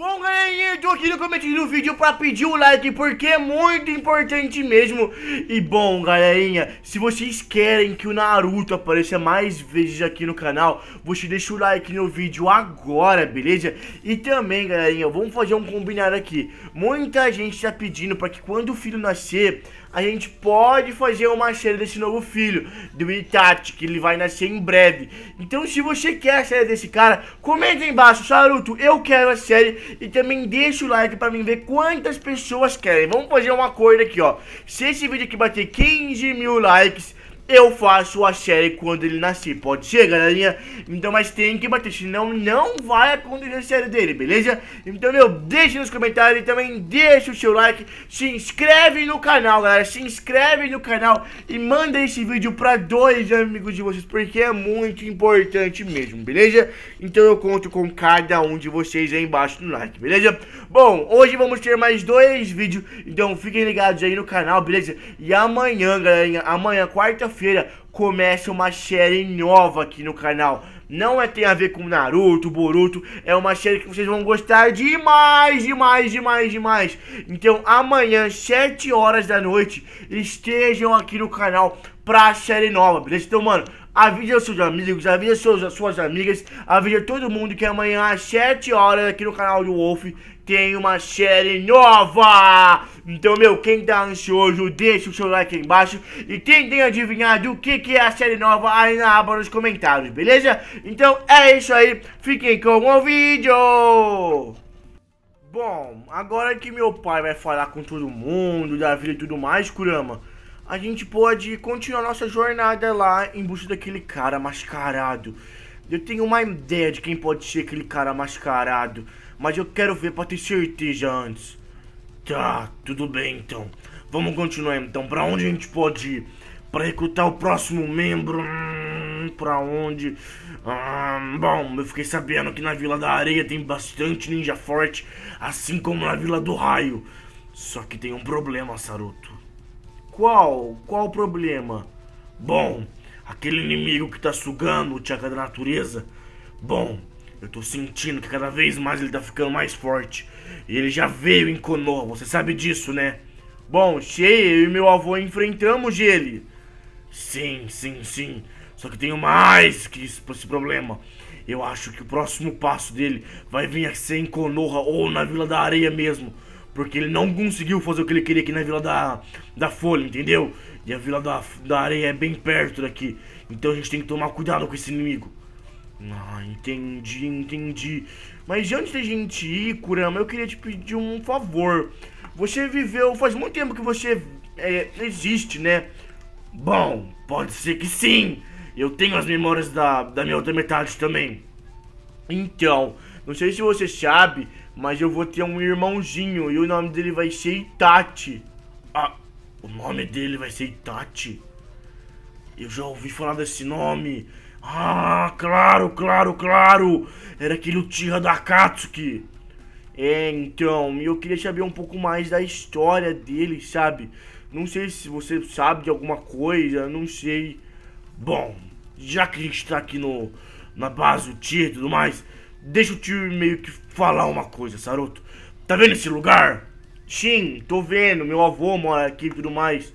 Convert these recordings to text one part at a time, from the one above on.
Bom, galerinha, eu tô aqui no começo do vídeo pra pedir o like, porque é muito importante mesmo. E bom, galerinha, se vocês querem que o Naruto apareça mais vezes aqui no canal, você deixa o like no vídeo agora, beleza? E também, galerinha, vamos fazer um combinado aqui. Muita gente tá pedindo pra que quando o filho nascer, a gente pode fazer uma série desse novo filho, do Itachi, que ele vai nascer em breve. Então, se você quer a série desse cara, comenta aí embaixo, Saruto, eu quero a série. E também deixa o like pra mim ver quantas pessoas querem. Vamos fazer um acordo aqui, ó. Se esse vídeo aqui bater 15 mil likes eu faço a série quando ele nascer. Pode ser, galerinha? Então, mas tem que bater, senão não vai acontecer a série dele, beleza? Então, meu, deixe nos comentários e também deixa o seu like. Se inscreve no canal, galera. Se inscreve no canal e manda esse vídeo pra dois amigos de vocês, porque é muito importante mesmo, beleza? Então, eu conto com cada um de vocês aí embaixo no like, beleza? Bom, hoje vamos ter mais dois vídeos, então fiquem ligados aí no canal, beleza? E amanhã, galerinha, amanhã, quarta-feira, feira começa uma série nova aqui no canal. Não é tem a ver com Naruto, Boruto, é uma série que vocês vão gostar demais, demais, demais, demais. Então amanhã, 7 horas da noite, estejam aqui no canal pra série nova, beleza? Então, mano, avisa seus amigos, avisa seus, suas amigas, avisa todo mundo que amanhã às 7 horas aqui no canal do Wolf tem uma série nova! Então, meu, quem tá ansioso, deixa o seu like aí embaixo e tentem adivinhar do que, que é a série nova aí na aba nos comentários, beleza? Então, é isso aí, fiquem com o vídeo! Bom, agora que meu pai vai falar com todo mundo, da vida e tudo mais, Kurama, a gente pode continuar nossa jornada lá em busca daquele cara mascarado. Eu tenho uma ideia de quem pode ser aquele cara mascarado. Mas eu quero ver pra ter certeza antes. Tá, tudo bem então. Vamos continuar então. Pra onde a gente pode ir? Pra recrutar o próximo membro? Hum, pra onde? Ah, bom, eu fiquei sabendo que na Vila da Areia tem bastante ninja forte, assim como na Vila do Raio. Só que tem um problema, Saruto. Qual? Qual o problema? Bom, aquele inimigo que tá sugando o chakra da natureza. Bom, eu tô sentindo que cada vez mais ele tá ficando mais forte. E ele já veio em Konoha, você sabe disso, né? Bom, Shei, eu e meu avô enfrentamos ele. Sim, sim, sim. Só que tenho mais que esse problema. Eu acho que o próximo passo dele vai vir a ser em Konoha ou na Vila da Areia mesmo. Porque ele não conseguiu fazer o que ele queria aqui na Vila da, da Folha, entendeu? E a Vila da, da Areia é bem perto daqui. Então a gente tem que tomar cuidado com esse inimigo. Ah, entendi, entendi. Mas antes da gente ir, Kurama, eu queria te pedir um favor. Você viveu, faz muito tempo que você é, existe, né? Bom, pode ser que sim. Eu tenho as memórias da, da minha outra metade também. Então, não sei se você sabe, mas eu vou ter um irmãozinho e o nome dele vai ser Itachi. Ah, o nome dele vai ser Itachi? Eu já ouvi falar desse nome. Ah, claro, claro, claro! Era aquele Uchiha da Akatsuki. É, então, eu queria saber um pouco mais da história dele, sabe? Não sei se você sabe de alguma coisa, não sei. Bom, já que a gente tá aqui no, na base, o tio e tudo mais, deixa o tio meio que falar uma coisa, Saruto. Tá vendo esse lugar? Sim, tô vendo, meu avô mora aqui e tudo mais.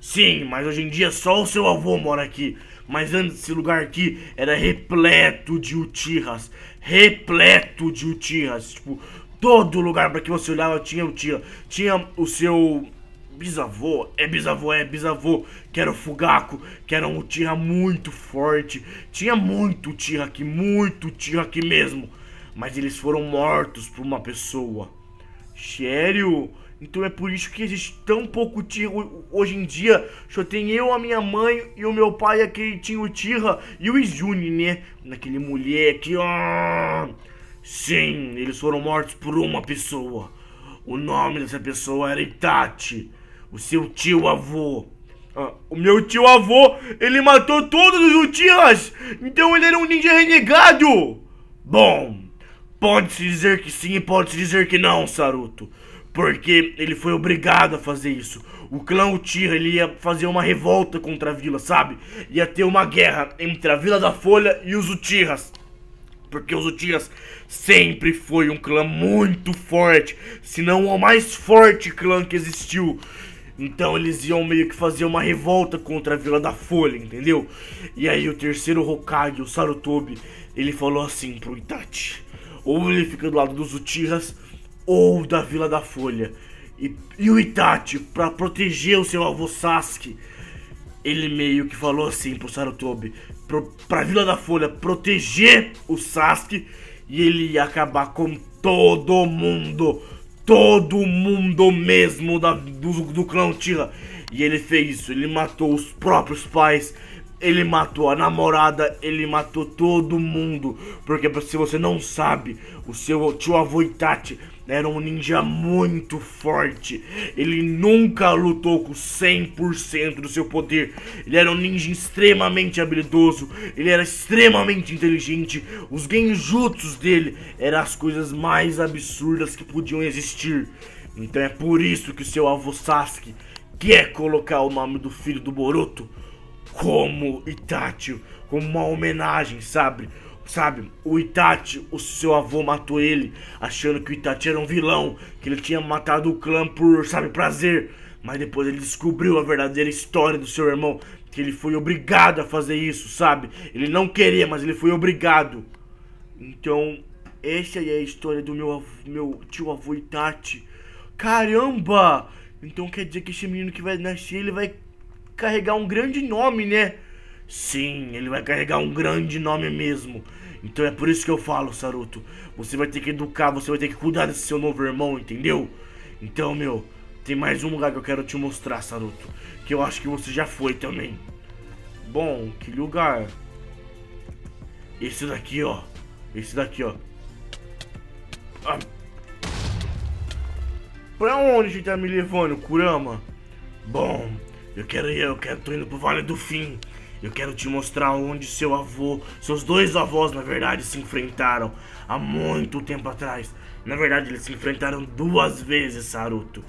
Sim, mas hoje em dia só o seu avô mora aqui. Mas antes esse lugar aqui era repleto de Uchihas. Repleto de Uchihas. Tipo, todo lugar para que você olhava tinha Uchiha. Tinha o seu bisavô, é bisavô, é bisavô, que era o Fugaku, que era um Uchiha muito forte. Tinha muito Uchiha aqui, muito Uchiha aqui mesmo. Mas eles foram mortos por uma pessoa. Sério? Então é por isso que existe tão pouco Tira hoje em dia. Só tem eu, a minha mãe e o meu pai, aquele tinha o Tira e o Izuni, né? Naquele moleque, ó. Sim, eles foram mortos por uma pessoa. O nome dessa pessoa era Itachi, o seu tio avô. Ah, o meu tio avô, ele matou todos os Uchihas, então ele era um ninja renegado. Bom, pode-se dizer que sim e pode-se dizer que não, Saruto porque ele foi obrigado a fazer isso. O clã Uchiha ele ia fazer uma revolta contra a vila, sabe? Ia ter uma guerra entre a Vila da Folha e os Uchihas. Porque os Uchihas sempre foi um clã muito forte, se não o mais forte clã que existiu. Então eles iam meio que fazer uma revolta contra a Vila da Folha, entendeu? E aí o terceiro Hokage, o Sarutobi, ele falou assim pro Itachi: ou ele fica do lado dos Uchihas ou da Vila da Folha. E, e o Itachi, para proteger o seu avô Sasuke, ele meio que falou assim pro Sarutobi, pro, pra Vila da Folha proteger o Sasuke e ele ia acabar com todo mundo, todo mundo mesmo da, do, do clã Uchiha. E ele fez isso, ele matou os próprios pais, ele matou a namorada, ele matou todo mundo. Porque se você não sabe, o seu tio avô Itachi era um ninja muito forte. Ele nunca lutou com 100% do seu poder. Ele era um ninja extremamente habilidoso. Ele era extremamente inteligente. Os genjutsus dele eram as coisas mais absurdas que podiam existir. Então é por isso que o seu avô Sasuke quer colocar o nome do filho do Boruto como Itachi, como uma homenagem, sabe? Sabe, o Itachi, o seu avô matou ele, achando que o Itachi era um vilão, que ele tinha matado o clã por, sabe, prazer. Mas depois ele descobriu a verdadeira história do seu irmão, que ele foi obrigado a fazer isso, sabe? Ele não queria, mas ele foi obrigado. Então, essa é a história do meu, meu tio avô Itachi. Caramba! Então quer dizer que esse menino que vai nascer, ele vai carregar um grande nome, né? Sim, ele vai carregar um grande nome mesmo. Então é por isso que eu falo, Saruto. Você vai ter que educar, você vai ter que cuidar desse seu novo irmão, entendeu? Então, meu, tem mais um lugar que eu quero te mostrar, Saruto. Que eu acho que você já foi também. Bom, que lugar? Esse daqui, ó. Esse daqui, ó. Ah. Pra onde tá me levando, Kurama? Bom, eu quero ir, eu quero, tô indo pro Vale do Fim. Eu quero te mostrar onde seu avô, seus dois avós, na verdade, se enfrentaram há muito tempo atrás. Na verdade, eles se enfrentaram duas vezes, Saruto.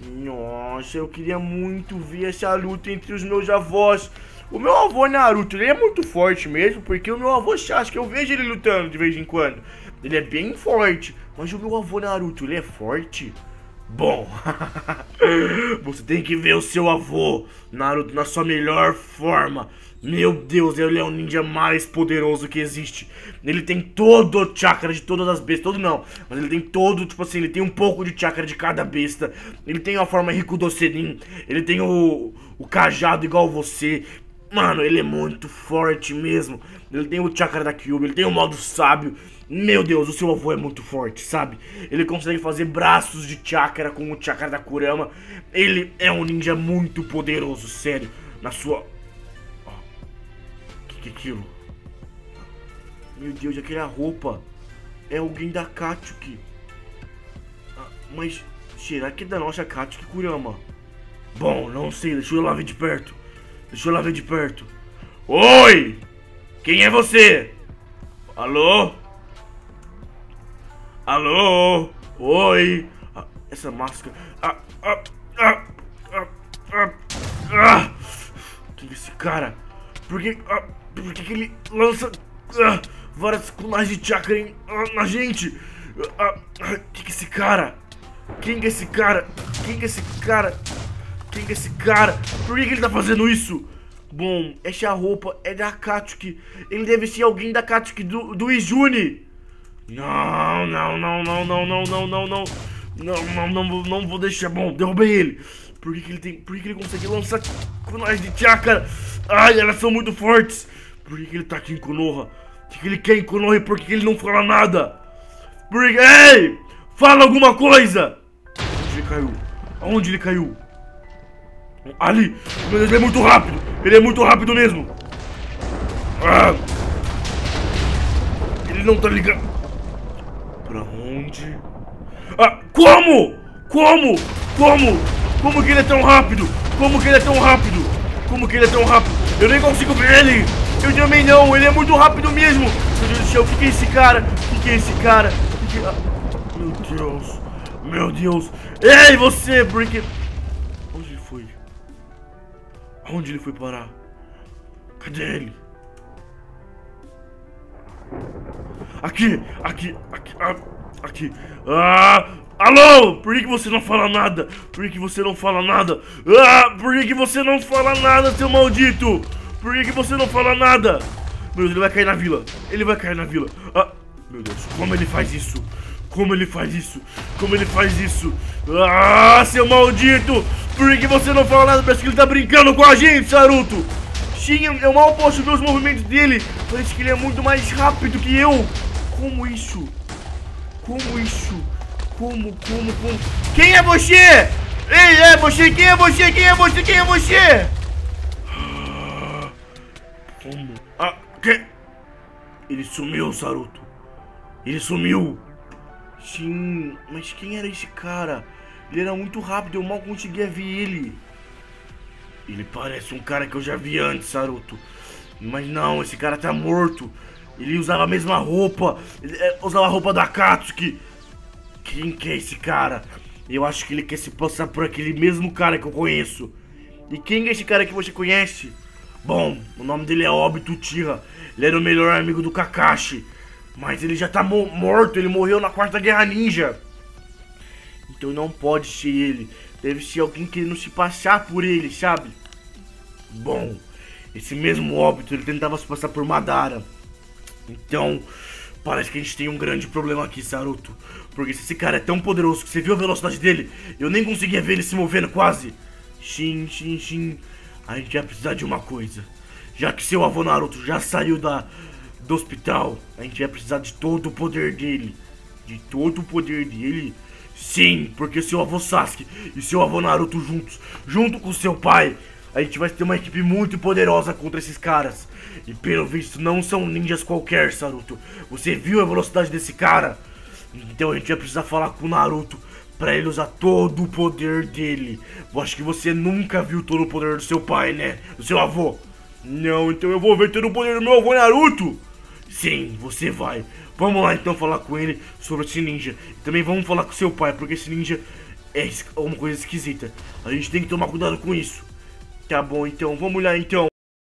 Nossa, eu queria muito ver essa luta entre os meus avós. O meu avô Naruto, ele é muito forte mesmo, porque o meu avô Sasuke, eu vejo ele lutando de vez em quando. Ele é bem forte, mas o meu avô Naruto, ele é forte? Bom, você tem que ver o seu avô, Naruto, na sua melhor forma. Meu Deus, ele é o ninja mais poderoso que existe. Ele tem todo o chakra de todas as bestas. Todo não, mas ele tem todo, tipo assim, ele tem um pouco de chakra de cada besta. Ele tem a forma Rikudo Senin. Ele tem o, o cajado igual você. Mano, ele é muito forte mesmo. Ele tem o chakra da Kyuubi, ele tem o modo sábio. Meu Deus, o seu avô é muito forte, sabe? Ele consegue fazer braços de chakra com o chakra da Kurama. Ele é um ninja muito poderoso, sério. Na sua... O que, que é aquilo? Meu Deus, aquela roupa é alguém da Katsuki. Ah, mas será que é da nossa Katsuki Kurama? Bom, não sei, deixa eu lá ver de perto. Deixa eu lá ver de perto. Oi! Quem é você? Alô? Alô? Oi? Ah, essa máscara. Ah, ah, ah, ah, ah, ah. Quem é esse cara? Por que, ah, por que, que ele lança ah, várias kunas de chakra em, ah, na gente? Ah, ah, quem é esse cara? Quem é esse cara? Quem é esse cara? Quem é esse cara? Por que, que ele tá fazendo isso? Bom, essa roupa é da Katsuki. Ele deve ser alguém da Katsuki do, do Izuni. Não, não, não, não, não, não, não, não, não. Não, não, não, não vou deixar. Bom, derrubei ele. Por que, que ele tem. Por que, que ele consegue lançar kunais de chakra? Ai, elas são muito fortes. Por que, que ele tá aqui em Konoha? O que, que ele quer em Konoha e por que, que ele não fala nada? Por que. Ei! Fala alguma coisa! Onde ele caiu? Aonde ele caiu? Ali! Ele é muito rápido! Ele é muito rápido mesmo! Ah! Ele não tá ligado. Onde? Ah, como? Como? Como? Como que ele é tão rápido? Como que ele é tão rápido? Como que ele é tão rápido? Eu nem consigo ver ele! Eu também não, ele é muito rápido mesmo! Meu Deus do céu, o que, é esse cara? O que, é esse cara? Que que... Ah, meu Deus! Meu Deus! Ei, você! Porque... Onde ele foi? Onde ele foi parar? Cadê ele? Aqui, aqui, aqui, ah, aqui. Ah, alô, por que, você não fala nada? Por que, você não fala nada? Ah, por que, que você não fala nada, seu maldito? Por que, que você não fala nada? Meu Deus, ele vai cair na vila. Ele vai cair na vila. Ah, meu Deus, como ele faz isso? Como ele faz isso? Como ele faz isso? Ah, seu maldito! Por que você não fala nada? Parece que ele tá brincando com a gente, Saruto! Sim, eu mal posso ver os movimentos dele. Parece que ele é muito mais rápido que eu. Como isso? Como isso? Como, como, como? Quem é você? Ei, é você? Quem é você? Quem é você? Quem é você? Como? Ah, que? Ele sumiu, Saruto. Ele sumiu. Sim, mas quem era esse cara? Ele era muito rápido, eu mal conseguia ver ele. Ele parece um cara que eu já vi antes, Saruto. Mas não, esse cara tá morto. Ele usava a mesma roupa. Ele é, usava a roupa da Katsuki. Quem que é esse cara? Eu acho que ele quer se passar por aquele mesmo cara que eu conheço. E quem é esse cara que você conhece? Bom, o nome dele é Obito Tira. Ele era o melhor amigo do Kakashi. Mas ele já tá mo morto, ele morreu na Quarta Guerra Ninja. Então não pode ser ele. Deve ser alguém querendo se passar por ele, sabe? Bom, esse mesmo óbito ele tentava se passar por Madara. Então, parece que a gente tem um grande problema aqui, Saruto. Porque se esse cara é tão poderoso que você viu a velocidade dele, eu nem conseguia ver ele se movendo quase. Shin, shin, shin. A gente vai precisar de uma coisa. Já que seu avô Naruto já saiu da, do hospital, a gente vai precisar de todo o poder dele. De todo o poder dele. Sim, porque seu avô Sasuke e seu avô Naruto juntos, junto com seu pai, a gente vai ter uma equipe muito poderosa contra esses caras. E pelo visto não são ninjas qualquer, Saruto. Você viu a velocidade desse cara? Então a gente vai precisar falar com o Naruto pra ele usar todo o poder dele. Eu acho que você nunca viu todo o poder do seu pai, né? Do seu avô. Não, então eu vou ver todo o poder do meu avô Naruto. Sim, você vai. Vamos lá então falar com ele sobre esse ninja. E também vamos falar com seu pai, porque esse ninja é uma coisa esquisita. A gente tem que tomar cuidado com isso. Tá bom, então, vamos lá então.